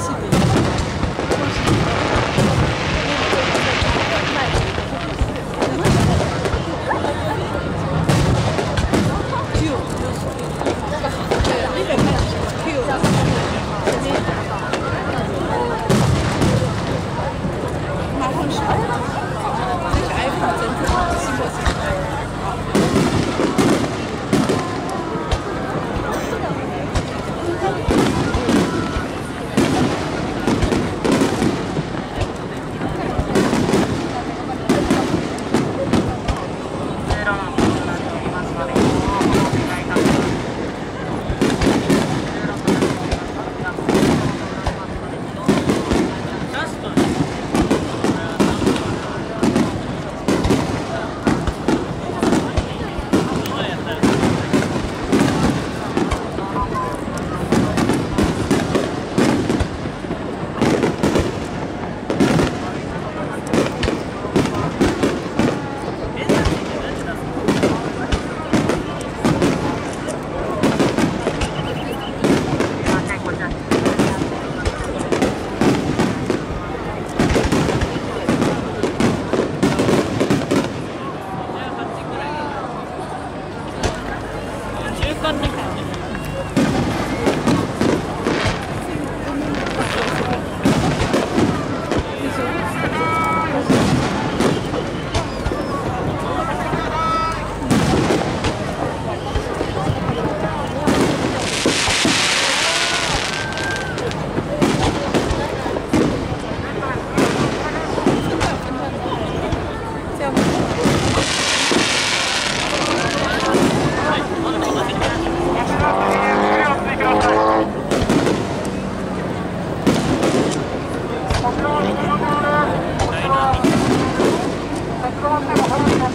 conseguir. Consegui.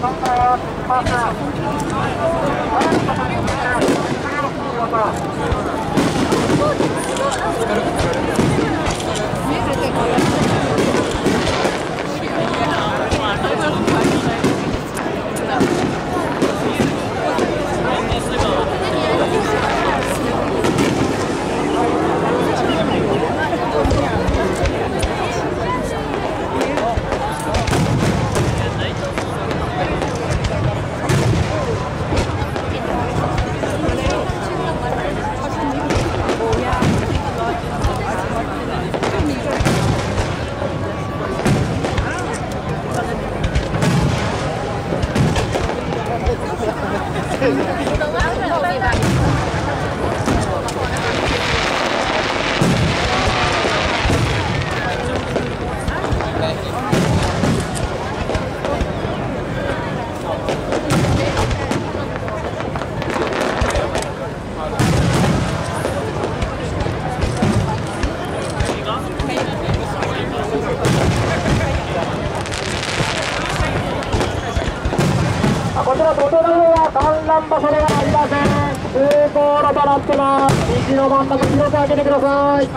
Thank you. こちら土手の上は観覧場所ではありません。通行路となってます道の真ん中広く開けてください。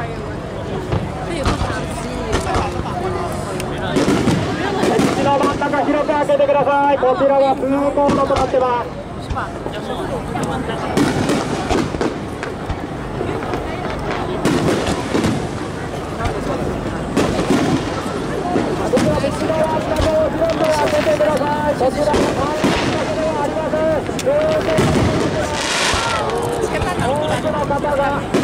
道の真ん中広く開けてください。こちらは通行路となってます。こちら道の真ん開けてくださいこちらは観覧場所では